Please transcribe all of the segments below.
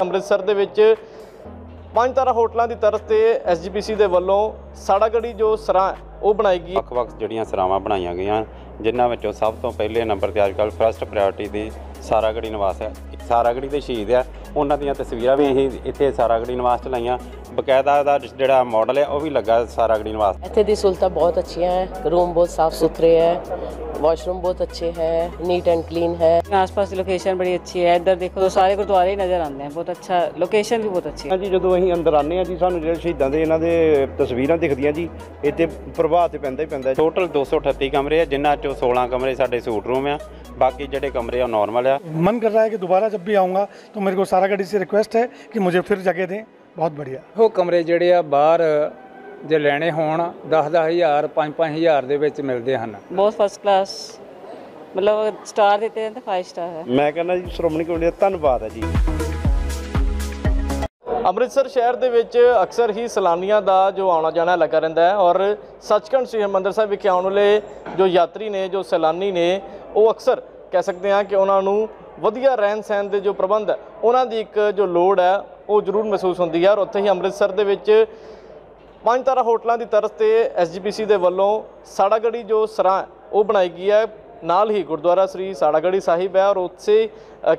ਅੰਮ੍ਰਿਤਸਰ ਦੇ ਵਿੱਚ ਪੰਜ ਤਾਰਾ ਹੋਟਲਾਂ ਦੀ ਤਰਫ ਤੇ ਐਸਜੀਪੀਸੀ ਦੇ ਵੱਲੋਂ ਸਾੜਾਗੜੀ ਜੋ ਸਰਾਂ ਉਹ ਬਣਾਈ ਗਈ। ਵੱਖ-ਵੱਖ ਜਿਹੜੀਆਂ ਸਰਾਵਾਂ ਬਣਾਈਆਂ ਗਈਆਂ, ਜਿਨ੍ਹਾਂ ਵਿੱਚੋਂ ਸਭ ਤੋਂ ਪਹਿਲੇ ਨੰਬਰ ਤੇ ਅੱਜਕੱਲ ਫਰਸਟ ਪ੍ਰਾਇੋਰਟੀ ਦੀ ਸਾਰਾਗੜੀ ਨਿਵਾਸ ਹੈ। ਸਾਰਾਗੜੀ ਦੇ ਸ਼ਹੀਦ ਆ ਉਹਨਾਂ ਦੀਆਂ ਤਸਵੀਰਾਂ ਵੀ ਅਸੀਂ ਇੱਥੇ ਸਾਰਾਗੜੀ ਨਿਵਾਸ 'ਚ ਲਾਈਆਂ। ਬਕਾਇਦਾ ਦਾ ਜਿਹੜਾ ਮਾਡਲ ਹੈ ਉਹ ਵੀ ਲੱਗਾ ਸਾਰਾਗੜੀ ਨਿਵਾਸ ਇੱਥੇ ਦੀ ਸਹੂਲਤਾਂ ਬਹੁਤ ਅੱਛੀਆਂ ਹੈ। ਰੂਮ ਬਹੁਤ ਸਾਫ਼ ਸੁਥਰੇ ਹੈ। ਵਾਸ਼ਰੂਮ ਬਹੁਤ ਅੱਛੇ ਹੈ। ਨੀਟ ਐਂਡ ਕਲੀਨ ਹੈ। ਆਸ-ਪਾਸ ਦੀ ਲੋਕੇਸ਼ਨ ਬੜੀ ਅੱਛੀ ਹੈ। ਇੱਧਰ ਦੇਖੋ ਤਾਂ ਸਾਰੇ ਗੁਰਦੁਆਰੇ ਹੀ ਨਜ਼ਰ ਆਉਂਦੇ ਹਨ ਬਹੁਤ ਅੱਛਾ ਲੋਕੇਸ਼ਨ ਵੀ ਬਹੁਤ ਅੱਛੀ ਹੈ। ਜਦੋਂ ਅਸੀਂ ਅੰਦਰ ਆਨੇ ਆ ਜੀ ਸਾਨੂੰ ਜਿਹੜੇ ਸ਼ਹੀਦਾਂ ਦੇ ਇਹਨਾਂ ਦੇ ਤਸਵੀਰਾਂ ਦਿਖਦੀਆਂ ਜੀ ਇੱਥੇ ਪ੍ਰਭਾਵ ਤੇ ਪੈਂਦਾ ਹੀ ਪੈਂਦਾ ਟੋਟਲ 238 ਕਮਰੇ ਆ ਜਿਨ੍ਹਾਂ ਚੋਂ 16 ਕਮਰੇ ਸਾਡੇ ਸੂਟ ਰੂਮ ਆ। ਬਾਕੀ ਜਿਹੜੇ ਕਮਰੇ ਆ ਨਾਰਮਲ ਆ। ਮਨ ਕਰਦਾ ਹੈ ਕਿ ਦੁਬਾਰਾ ਜਦ ਵੀ ਆਉਂਗਾ ਤਾਂ ਮੇਰੇ ਕੋਲ सारा गढ़ी से रिक्वेस्ट है कि मुझे फिर जगह दें बहुत बढ़िया ਉਹ ਕਮਰੇ ਜਿਹੜੇ ਆ ਬਾਹਰ ਜੇ ਲੈਣੇ ਹੋਣ 10-10 ਹਜ਼ਾਰ 5-5 ਹਜ਼ਾਰ ਦੇ ਵਿੱਚ ਮਿਲਦੇ ਹਨ बहुत फर्स्ट क्लास मतलब स्टार देते हैं तो फाइव स्टार है ਮੈਂ ਕਹਿੰਦਾ ਜੀ ਸ਼੍ਰੋਮਣੀ ਕਮੇਟੀ ਦਾ ਧੰਨਵਾਦ ਹੈ ਜੀ ਅੰਮ੍ਰਿਤਸਰ ਸ਼ਹਿਰ ਦੇ ਵਿੱਚ ਅਕਸਰ ਹੀ ਸੈਲਾਨੀਆਂ ਦਾ ਜੋ ਆਉਣਾ ਜਾਣਾ ਲੱਗਾ ਰਹਿੰਦਾ ਹੈ ਔਰ ਸੱਚਖੰਡ ਸ੍ਰੀ ਹਰਿਮੰਦਰ ਸਾਹਿਬ ਵਿਖੇ ਆਉਣ ਵਾਲੇ ਜੋ ਯਾਤਰੀ ਨੇ ਜੋ ਸੈਲਾਨੀ ਨੇ ਉਹ ਅਕਸਰ ਕਹਿ ਸਕਦੇ ਹਾਂ ਕਿ ਉਹਨਾਂ ਨੂੰ ਵਧੀਆ ਰਹਿਣ ਸਹਿਣ ਦੇ ਜੋ ਪ੍ਰਬੰਧ ਹੈ, ਉਹਨਾਂ ਦੀ ਇੱਕ ਜੋ ਲੋੜ ਹੈ, ਉਹ ਜ਼ਰੂਰ ਮਹਿਸੂਸ ਹੁੰਦੀ ਹੈ। ਔਰ ਉੱਥੇ ਹੀ ਅੰਮ੍ਰਿਤਸਰ ਦੇ ਵਿੱਚ ਪੰਜ ਤਾਰਾ ਹੋਟਲਾਂ ਦੀ ਤਰਸ ਤੇ ਐਸਜੀਪੀਸੀ ਦੇ ਵੱਲੋਂ ਸਾੜਾਗੜੀ ਜੋ ਸਰਾਂ ਉਹ ਬਣਾਈ ਗਈ ਹੈ। ਨਾਲ ਹੀ ਗੁਰਦੁਆਰਾ ਸ੍ਰੀ ਸਾੜਾਗੜੀ ਸਾਹਿਬ ਹੈ ਔਰ ਉੱਥੇ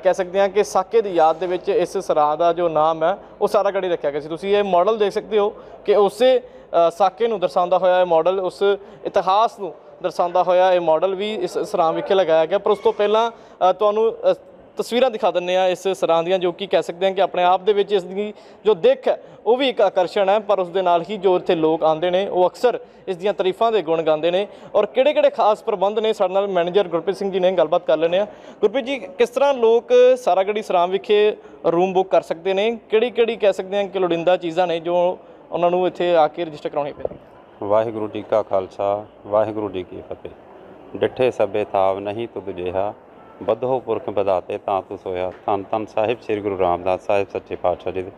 ਕਹਿ ਸਕਦੇ ਹਾਂ ਕਿ ਸਾਕੇ ਦੀ ਯਾਦ ਦੇ ਵਿੱਚ ਇਸ ਸਰਾਂ ਦਾ ਜੋ ਨਾਮ ਹੈ, ਉਹ ਸਾੜਾਗੜੀ ਰੱਖਿਆ ਗਿਆ ਸੀ। ਤੁਸੀਂ ਇਹ ਮਾਡਲ ਦੇਖ ਸਕਦੇ ਹੋ ਕਿ ਉਸੇ ਸਾਕੇ ਨੂੰ ਦਰਸਾਉਂਦਾ ਹੋਇਆ ਇਹ ਮਾਡਲ, ਉਸ ਇਤਿਹਾਸ ਨੂੰ ਦਰਸਾਉਂਦਾ ਹੋਇਆ ਇਹ ਮਾਡਲ ਵੀ ਇਸ ਸਰਾਂ ਵਿਖੇ ਲਗਾਇਆ ਗਿਆ। ਪਰ ਉਸ ਤੋਂ ਪਹਿਲਾਂ ਤੁਹਾਨੂੰ ਤਸਵੀਰਾਂ ਦਿਖਾ ਦਿੰਨੇ ਆ ਇਸ ਸਰਾਂ ਦੀਆਂ, ਜੋ ਕਿ ਕਹਿ ਸਕਦੇ ਹਾਂ ਕਿ ਆਪਣੇ ਆਪ ਦੇ ਵਿੱਚ ਇਸ ਦੀ ਜੋ ਦਿੱਖ ਹੈ, ਉਹ ਵੀ ਇੱਕ ਆਕਰਸ਼ਣ ਹੈ, ਪਰ ਉਸ ਦੇ ਨਾਲ ਹੀ ਜੋ ਇੱਥੇ ਲੋਕ ਆਉਂਦੇ ਨੇ, ਉਹ ਅਕਸਰ ਇਸ ਦੀਆਂ ਤਾਰੀਫਾਂ ਦੇ ਗੁਣ ਗਾਉਂਦੇ ਨੇ। ਔਰ ਕਿਹੜੇ-ਕਿਹੜੇ ਖਾਸ ਪ੍ਰਬੰਧ ਨੇ? ਸਾਡੇ ਨਾਲ ਮੈਨੇਜਰ ਗੁਰਪ੍ਰੀਤ ਸਿੰਘ ਜੀ ਨੇ ਗੱਲਬਾਤ ਕਰ ਲੈਣੇ ਆ ਗੁਰਪ੍ਰੀਤ ਜੀ, ਕਿਸ ਤਰ੍ਹਾਂ ਲੋਕ ਸਾਰਾਗੜੀ ਸਰਾਂ ਵਿਖੇ ਰੂਮ ਬੁੱਕ ਕਰ ਸਕਦੇ ਨੇ? ਕਿਹੜੀ-ਕਿਹੜੀ ਕਹਿ ਸਕਦੇ ਹਾਂ ਕਿ ਲੋੜਿੰਦਾ ਚੀਜ਼ਾਂ ਨੇ ਜੋ ਉਹਨਾਂ ਨੂੰ ਇੱਥੇ ਆ ਕੇ ਰਜਿਸਟਰ ਕਰਾਉਣੀ ਪੈਂਦੀ ਵਾਹਿਗੁਰੂ ਜੀ ਕਾ ਖਾਲਸਾ, ਵਾਹਿਗੁਰੂ ਜੀ ਕੀ ਫਤਿਹ। ਡਿੱਠੇ ਸਭੇ ਤਾਵ ਨਹੀਂ ਤੁਧ ਜਿਹਾ ਬਧੋ ਪੁਰਖ ਵਧਾਤੇ ਤਾਂ ਤੂੰ ਸੋਇਆ। ਧੰਨ ਧੰਨ ਸਾਹਿਬ ਸ੍ਰੀ ਗੁਰੂ ਰਾਮਦਾਸ ਸਾਹਿਬ ਸੱਚੇ ਪਾਤਸ਼ਾਹ ਜੀ ਦੇ।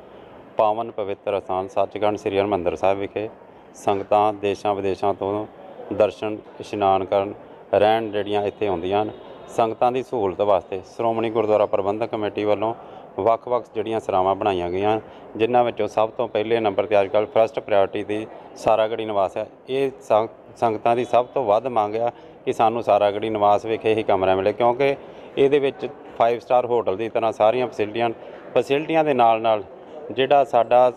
ਪਾਵਨ ਪਵਿੱਤਰ ਅਸਥਾਨ ਸੱਚਖੰਡ ਸ੍ਰੀ ਹਰਿਮੰਦਰ ਸਾਹਿਬ ਵਿਖੇ ਸੰਗਤਾਂ ਦੇਸ਼ਾਂ ਵਿਦੇਸ਼ਾਂ ਤੋਂ ਦਰਸ਼ਨ, ਇਸ਼ਨਾਨ ਕਰਨ, ਰਹਿਣ ਜਿਹੜੀਆਂ ਇੱਥੇ ਆਉਂਦੀਆਂ ਹਨ, ਸੰਗਤਾਂ ਦੀ ਸਹੂਲਤ ਵਾਸਤੇ ਸ਼੍ਰੋਮਣੀ ਗੁਰਦੁਆਰਾ ਪ੍ਰਬੰਧਕ ਕਮੇਟੀ ਵੱਲੋਂ ਵੱਖ-ਵੱਖ ਜਿਹੜੀਆਂ ਸਰਾਵਾਂ ਬਣਾਈਆਂ ਗਈਆਂ ਜਿਨ੍ਹਾਂ ਵਿੱਚੋਂ ਸਭ ਤੋਂ ਪਹਿਲੇ ਨੰਬਰ ਤੇ ਅੱਜਕੱਲ ਫਰਸਟ ਪ੍ਰਾਇੋਰਟੀ ਦੀ ਸਾਰਾਗੜੀ ਨਿਵਾਸ ਹੈ। ਇਹ ਸੰਗ- ਸੰਗਤਾਂ ਦੀ ਸਭ ਤੋਂ ਵੱਧ ਮੰਗ ਆ ਕਿ ਸਾਨੂੰ ਸਾਰਾਗੜੀ ਨਿਵਾਸ ਵਿਖੇ ਹੀ ਕਮਰਾ ਮਿਲੇ, ਕਿਉਂਕਿ ਇਹਦੇ ਵਿੱਚ 5 ਸਟਾਰ ਹੋਟਲ ਦੀ ਤਰ੍ਹਾਂ ਸਾਰੀਆਂ ਫੈਸਿਲਿਟੀਆਂ ਫੈਸਿਲਿਟੀਆਂ ਦੇ ਨਾਲ-ਨਾਲ ਜਿਹੜਾ ਸਾਡਾ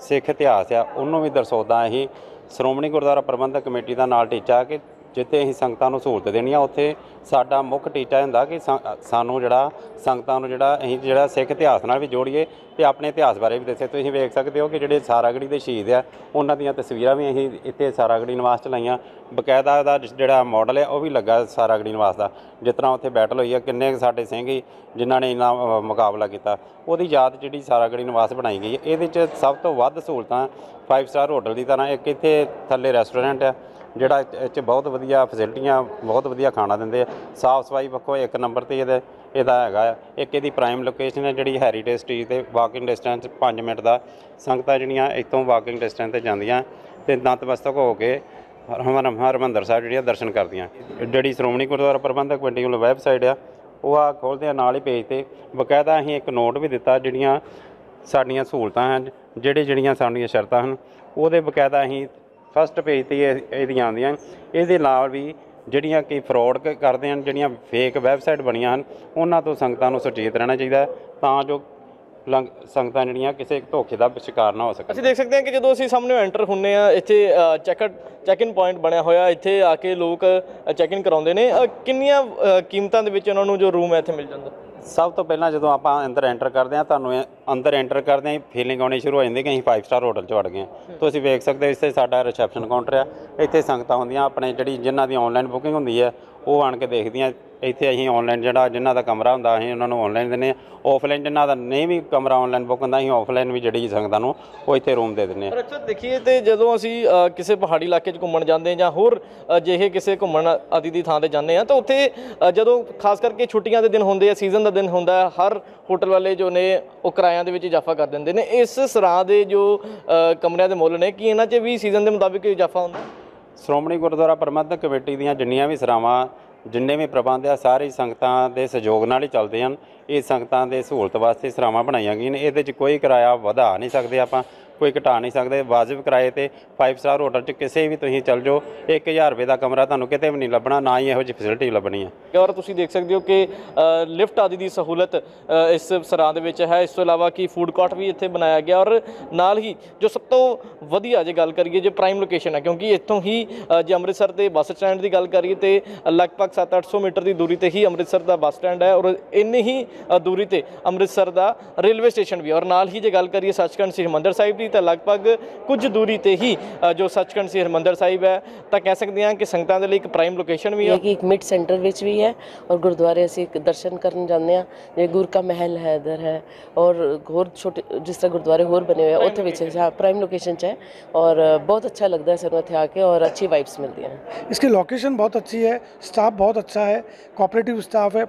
ਸਿੱਖ ਇਤਿਹਾਸ ਆ, ਉਹਨੂੰ ਵੀ ਦਰਸਾਉਂਦਾ ਅਸੀਂ। ਸ਼੍ਰੋਮਣੀ ਗੁਰਦੁਆਰਾ ਪ੍ਰਬੰਧਕ ਕਮੇਟੀ ਦਾ ਨਾਲ ਟੀਚਾ ਕਿ ਜਿੱਥੇ ਅਸੀਂ ਸੰਗਤਾਂ ਨੂੰ ਸਹੂਲਤ ਦੇਣੀ ਆ, ਉੱਥੇ ਸਾਡਾ ਮੁੱਖ ਟੀਚਾ ਹੁੰਦਾ ਕਿ ਸਾ- ਸਾਨੂੰ ਜਿਹੜਾ ਸੰਗਤਾਂ ਨੂੰ ਜਿਹੜਾ ਅਸੀਂ ਜਿਹੜਾ ਸਿੱਖ ਇਤਿਹਾਸ ਨਾਲ ਵੀ ਜੋੜੀਏ ਤੇ ਆਪਣੇ ਇਤਿਹਾਸ ਬਾਰੇ ਵੀ ਦੱਸੇ। ਤੁਸੀਂ ਵੇਖ ਸਕਦੇ ਹੋ ਕਿ ਜਿਹੜੇ ਸਾਰਾਗੜੀ ਦੇ ਸ਼ਹੀਦ ਆ, ਉਹਨਾਂ ਦੀਆਂ ਤਸਵੀਰਾਂ ਵੀ ਅਸੀਂ ਇੱਥੇ ਸਾਰਾਗੜੀ ਨਿਵਾਸ ਚ ਲਾਈਆਂ। ਬਕਾਇਦਾ ਦਾ ਜਿਹੜਾ ਮਾਡਲ ਹੈ ਉਹ ਵੀ ਲੱਗਾ ਸਾਰਾਗੜੀ ਨਿਵਾਸ ਦਾ। ਜਿਸ ਤਰ੍ਹਾਂ ਉੱਥੇ ਬੈਟਲ ਹੋਈ ਆ, ਕਿੰਨੇ ਕੁ ਸਾਡੇ ਸਿੰਘ ਸੀ, ਜਿਨ੍ਹਾਂ ਨੇ ਇੰਨਾ ਮੁਕਾਬਲਾ ਕੀਤਾ। ਉਹਦੀ ਯਾਦ ਜਿਹੜੀ ਸਾਰਾਗੜੀ ਨਿਵਾਸ ਬਣਾਈ ਗਈ ਹੈ ਇਹਦੇ ਚ ਸਭ ਤੋਂ ਵੱਧ ਸਹੂਲਤਾਂ 5 ਸਟਾਰ ਹੋਟਲ ਦੀ ਤਰ੍ਹਾਂ ਇੱਕ ਇੱਥੇ ਥੱਲੇ ਰੈਸਟੋਰੈਂਟ ਆ ਜਿਹੜਾ ਇਹ 'ਚ ਬਹੁਤ ਵਧੀਆ ਫੈਸਿਲਿਟੀਆਂ ਬਹੁਤ ਵਧੀਆ ਖਾਣਾ ਦਿੰਦੇ ਆ। ਸਾਫ਼ ਸਫ਼ਾਈ ਪੱਖੋਂ ਇੱਕ ਨੰਬਰ ਤੇ ਇਹਦਾ ਇਹਦਾ ਹੈਗਾ ਆ। ਇੱਕ ਇਹਦੀ ਪ੍ਰਾਈਮ ਲੋਕੇਸ਼ਨ ਹੈ ਜਿਹੜੀ ਹੈਰੀਟੇਜ ਸਟਰੀਟ ਤੇ ਵਾਕਿੰਗ ਡਿਸਟੈਂਸ 5 ਮਿੰਟ ਦਾ। ਸੰਗਤਾਂ ਜਿਹੜੀਆਂ ਇੱਥੋਂ ਵਾਕਿੰਗ ਡਿਸਟੈਂਸ ਤੇ ਜਾਂਦੀਆਂ ਤੇ ਨਤਮਸਤਕ ਹੋ ਕੇ ਹਰ ਹਰਿਮੰਦਰ ਸਾਹਿਬ ਜਿਹੜੀਆਂ ਦਰਸ਼ਨ ਕਰਦੀਆਂ। ਜਿਹੜੀ ਸ਼੍ਰੋਮਣੀ ਗੁਰਦੁਆਰਾ ਪ੍ਰਬੰਧਕ ਕਮੇਟੀ ਵੱਲੋਂ ਵੈਬਸਾਈਟ ਆ, ਉਹ ਆ ਖੋਲ੍ਹਦੇ ਆ ਨਾਲ ਹੀ ਪੇਜ ਤੇ। ਬਕਾਇਦਾ ਅਸੀਂ ਇੱਕ ਨੋਟ ਵੀ ਦਿੱਤਾ, ਜਿਹੜੀਆਂ ਸਾਡੀਆਂ ਸਹੂਲਤਾਂ ਹਨ, ਜਿਹੜੇ ਜਿਹੜੀਆਂ ਸਾਡੀਆਂ ਸ਼ਰਤਾਂ ਹਨ, ਉਹਦੇ ਬਕਾਇਦਾ ਅਸੀਂ ਫਸਟ ਪੇਜ ਤੇ ਇਹ- ਇਹਦੀਆਂ ਆਉਂਦੀਆਂ ਇਹਦੇ ਨਾਲ ਵੀ ਜਿਹੜੀਆਂ ਕਿ ਫਰਾਡ ਕਰਦੇ ਹਨ, ਜਿਹੜੀਆਂ ਫੇਕ ਵੈਬਸਾਈਟ ਬਣੀਆਂ ਹਨ, ਉਹਨਾਂ ਤੋਂ ਸੰਗਤਾਂ ਨੂੰ ਸੁਚੇਤ ਰਹਿਣਾ ਚਾਹੀਦਾ ਹੈ। ਤਾਂ ਜੋ ਸੰਗਤਾਂ ਜਿਹੜੀਆਂ ਕਿਸੇ ਧੋਖੇ ਦਾ ਸ਼ਿਕਾਰ ਨਾ ਹੋ ਸਕਣ। ਅਸੀਂ ਦੇਖ ਸਕਦੇ ਹਾਂ ਕਿ ਜਦੋਂ ਅਸੀਂ ਸਾਹਮਣੇ ਐਂਟਰ ਹੁੰਨੇ ਆ ਇੱਥੇ ਚੈੱਕ ਚੈੱਕ ਇਨ ਪੁਆਇੰਟ ਬਣਿਆ ਹੋਇਆ ਇੱਥੇ ਆ ਕੇ ਲੋਕ ਚੈੱਕ ਇਨ ਕਰਾਉਂਦੇ ਨੇ। ਕਿੰਨੀਆਂ ਕੀਮਤਾਂ ਦੇ ਵਿੱਚ ਉਹਨਾਂ ਨੂੰ ਜੋ ਰੂਮ ਹੈ ਇੱਥੇ ਮਿਲ ਜਾਂਦਾ? ਸਭ ਤੋਂ ਪਹਿਲਾਂ ਜਦੋਂ ਆਪਾਂ ਅੰਦਰ ਐਂਟਰ ਕਰਦੇ ਹਾਂ ਤੁਹਾਨੂੰ ਅੰਦਰ ਐਂਟਰ ਕਰਦੇ ਹਾਂ ਫੀਲਿੰਗ ਆਉਣੀ ਸ਼ੁਰੂ ਹੋ ਜਾਂਦੀ ਕਿ ਅਸੀਂ 5 ਸਟਾਰ ਹੋਟਲ 'ਚ ਵੜ ਗਏ ਤੁਸੀਂ ਵੇਖ ਸਕਦੇ ਹੋ ਇੱਥੇ ਸਾਡਾ ਰਿਸੈਪਸ਼ਨ ਕਾਊਂਟਰ ਆ ਇੱਥੇ ਸੰਗਤਾਂ ਹੁੰਦੀਆਂ ਆਪਣੇ ਜਿਹੜੀ ਜਿਨ੍ਹਾਂ ਦੀ ਆਨਲਾਈਨ ਬੁਕਿੰਗ ਹੁੰਦੀ ਹੈ ਉਹ ਆਣ ਕੇ ਦੇਖਦੀਆਂ ਇੱਥੇ ਅਸੀਂ ਆਨਲਾਈਨ ਜਿਹੜਾ ਜਿਨ੍ਹਾਂ ਦਾ ਕਮਰਾ ਹੁੰਦਾ ਅਸੀਂ ਉਹਨਾਂ ਨੂੰ ਆਨਲਾਈਨ ਦਿੰਦੇ ਹਾਂ। ਆਫਲਾਈਨ ਜਿਨ੍ਹਾਂ ਦਾ ਨਹੀਂ ਵੀ ਕਮਰਾ ਆਨਲਾਈਨ ਬੁੱਕ ਹੁੰਦਾ ਅਸੀਂ ਆਫਲਾਈਨ ਵੀ ਜਿਹੜੀ ਸੰਗਤਾਂ ਨੂੰ ਉਹ ਇੱਥੇ ਰੂਮ ਦੇ ਦਿੰਦੇ ਹਾਂ। ਪਰ ਅਕਸਰ ਦੇਖੀਏ ਤੇ ਜਦੋਂ ਅਸੀਂ ਅ, ਕਿਸੇ ਪਹਾੜੀ ਇਲਾਕੇ 'ਚ ਘੁੰਮਣ ਜਾਂਦੇ ਹਾਂ ਜਾਂ ਹੋਰ ਅਜਿਹੇ ਕਿਸੇ ਘੁੰਮਣ ਆਦਿ ਦੀ ਥਾਂ ਤੇ ਜਾਂਦੇ ਆ ਤਾਂ ਉੱਥੇ ਅ, ਜਦੋਂ ਖਾਸ ਕਰਕੇ ਛੁੱਟੀਆਂ ਦੇ ਦਿਨ ਹੁੰਦੇ ਆ ਸੀਜ਼ਨ ਦਾ ਦਿਨ ਹੁੰਦਾ ਹੈ ਹਰ ਹੋਟਲ ਵਾਲੇ ਜੋ ਨੇ ਉਹ ਕਿਰਾਇਆਂ ਦੇ ਵਿੱਚ ਇਜ਼ਾਫਾ ਕਰ ਦਿੰਦੇ ਨੇ। ਇਸ ਸਰਾਂ ਦੇ ਜੋ ਅ, ਕਮਰਿਆਂ ਦੇ ਮੁੱਲ ਨੇ ਕੀ ਇਹਨਾਂ 'ਚ ਵੀ ਸੀਜ਼ਨ ਦੇ ਮੁਤਾਬਿਕ ਇਜ਼ਾਫਾ ਹੁੰਦਾ? ਸ਼੍ਰੋਮਣੀ ਗੁਰਦੁਆਰਾ ਪ੍ਰਬੰਧਕ ਕਮੇਟੀ ਦੀਆਂ ਜਿੰਨੀਆਂ ਵੀ ਸਰਾਵਾਂ, ਜਿੰਨੇ ਵੀ ਪ੍ਰਬੰਧ ਆ, ਸਾਰੇ ਸੰਗਤਾਂ ਦੇ ਸਹਿਯੋਗ ਨਾਲ ਹੀ ਚੱਲਦੇ ਹਨ। ਇਹ ਸੰਗਤਾਂ ਦੇ ਸਹੂਲਤ ਵਾਸਤੇ ਸਰਾਵਾਂ ਬਣਾਈਆਂ ਗਈਆਂ ਨੇ। ਇਹਦੇ 'ਚ ਕੋਈ ਕਿਰਾਇਆ ਵਧਾ ਨਹੀਂ ਸਕਦੇ ਆਪਾਂ। ਕੋਈ ਘਟਾ ਨਹੀਂ ਸਕਦੇ, ਵਾਜਿਬ ਕਿਰਾਏ ਤੇ 5 ਸਟਾਰ ਹੋਟਲ 'ਚ ਕਿਸੇ ਵੀ ਤੁਸੀਂ ਚੱਲ ਜਾਓ 1000 ਰੁਪਏ ਦਾ ਕਮਰਾ ਤੁਹਾਨੂੰ ਕਿਤੇ ਵੀ ਨਹੀਂ ਲੱਭਣਾ, ਨਾ ਹੀ ਇਹੋ ਜਿਹੀ ਫੈਸਿਲਿਟੀ ਲੱਭਣੀ ਹੈ ਔਰ ਤੁਸੀਂ ਦੇਖ ਸਕਦੇ ਹੋ ਕਿ ਲਿਫਟ ਆਦਿ ਦੀ ਸਹੂਲਤ ਇਸ ਸਰਾਂ ਦੇ ਵਿੱਚ ਹੈ। ਇਸ ਤੋਂ ਇਲਾਵਾ ਕਿ ਫੂਡ ਕੋਰਟ ਵੀ ਇੱਥੇ ਬਣਾਇਆ ਗਿਆ ਔਰ ਨਾਲ ਹੀ ਜੋ ਸਭ ਤੋਂ ਵਧੀਆ ਜੇ ਗੱਲ ਕਰੀਏ, ਜੇ ਪ੍ਰਾਈਮ ਲੋਕੇਸ਼ਨ ਹੈ, ਕਿਉਂਕਿ ਇੱਥੋਂ ਹੀ ਜੇ ਅੰਮ੍ਰਿਤਸਰ ਦੇ ਬੱਸ ਸਟੈਂਡ ਦੀ ਗੱਲ ਕਰੀਏ ਤੇ ਲਗਭਗ 7-800 ਮੀਟਰ ਦੀ ਦੂਰੀ ਤੇ ਹੀ ਅੰਮ੍ਰਿਤਸਰ ਦਾ ਬੱਸ ਸਟੈਂਡ ਹੈ ਔਰ ਇੰਨੀ ਹੀ ਦੂਰੀ ਤੇ ਅੰਮ੍ਰਿਤਸਰ ਦਾ ਰੇਲਵੇ ਸਟੇਸ਼ਨ ਵੀ ਔਰ ਨਾਲ ਹੀ ਜੇ ਗੱਲ ਕਰੀਏ ਸੱਚਖੰਡ ਸ੍ਰੀ ਹਰਿਮੰਦਰ ਸਾਹਿਬ ਦੀ ਤਾਂ ਲਗਭਗ ਕੁਝ ਦੂਰੀ ਤੇ ਹੀ ਅ, ਜੋ ਸੱਚਖੰਡ ਸ੍ਰੀ ਹਰਿਮੰਦਰ ਸਾਹਿਬ ਹੈ ਤਾਂ ਕਹਿ ਸਕਦੇ ਹਾਂ ਕਿ ਸੰਗਤਾਂ ਦੇ ਲਈ ਇੱਕ ਪ੍ਰਾਈਮ ਲੋਕੇਸ਼ਨ ਵੀ ਹੈ ਇਹ ਕਿ ਇੱਕ ਮਿਡ ਸੈਂਟਰ ਵਿੱਚ ਵੀ ਹੈ ਔਰ ਗੁਰਦੁਆਰੇ ਅਸੀਂ ਇੱਕ ਦਰਸ਼ਨ ਕਰਨ ਜਾਂਦੇ ਆ ਜੇ ਗੁਰ ਕਾ ਮਹਿਲ ਹੈ ਇਧਰ ਹੈ ਔਰ ਹੋਰ ਛੋਟੇ ਜਿਸ ਤਰ੍ਹਾਂ ਗੁਰਦੁਆਰੇ ਹੋਰ ਬਣੇ ਹੋਏ ਆ ਉੱਥੇ ਵਿੱਚ ਹਾਂ ਪ੍ਰਾਈਮ ਲੋਕੇਸ਼ਨ 'ਚ ਹੈ ਔਰ ਬਹੁਤ ਅੱਛਾ ਲੱਗਦਾ ਹੈ ਸਾਨੂੰ ਇੱਥੇ ਆ ਕੇ ਔਰ ਅੱਛੀ ਵਾਈਬਸ ਮਿਲਦੀਆਂ ਹਨ इसकी लोकेशन बहुत अच्छी है स्टाफ बहुत अच्छा है कोऑपरेटिव स्टाफ है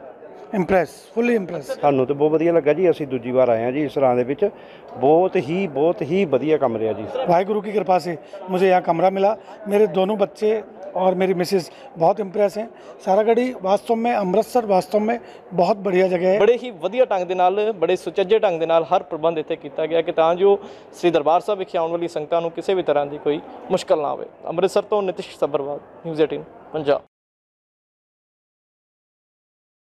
इम्प्रेस फुली इम्प्रेस ਸਾਨੂੰ ਤੇ ਬਹੁਤ ਵਧੀਆ ਲੱਗਾ ਜੀ ਅਸੀਂ ਦੂਜੀ ਵਾਰ ਆਏ ਹਾਂ ਜੀ ਇਸ ਰਾਂ ਦੇ ਵਿੱਚ ਬਹੁਤ ਹੀ ਬਹੁਤ ਹੀ ਵਧੀਆ ਕੰਮ ਰਿਹਾ ਜੀ वाहिगुरु की कृपा से मुझे यहाँ कमरा मिला मेरे दोनों बच्चे और मेरी मिसेस बहुत इम्प्रेस हैं सारागढ़ी वास्तव में अमृतसर वास्तव में बहुत बढ़िया जगह है ਬੜੇ ਹੀ ਵਧੀਆ ਢੰਗ ਦੇ ਨਾਲ ਬੜੇ ਸੁਚੱਜੇ ਢੰਗ ਦੇ ਨਾਲ ਹਰ ਪ੍ਰਬੰਧ ਇੱਥੇ ਕੀਤਾ ਗਿਆ ਕਿ ਤਾਂ ਜੋ ਸ੍ਰੀ ਦਰਬਾਰ ਸਾਹਿਬ ਵਿਖੇ ਆਉਣ ਵਾਲੀ ਸੰਗਤਾਂ ਨੂੰ ਕਿਸੇ ਵੀ ਤਰ੍ਹਾਂ ਦੀ ਕੋਈ ਮੁਸ਼ਕਲ ਨਾ ਆਵੇ ਅੰਮ੍ਰਿਤਸਰ ਤੋਂ ਨਿਤਿਸ਼ ਸਬਰਵਾਲ ਨਿਊਜ਼ 18 ਪੰਜਾਬ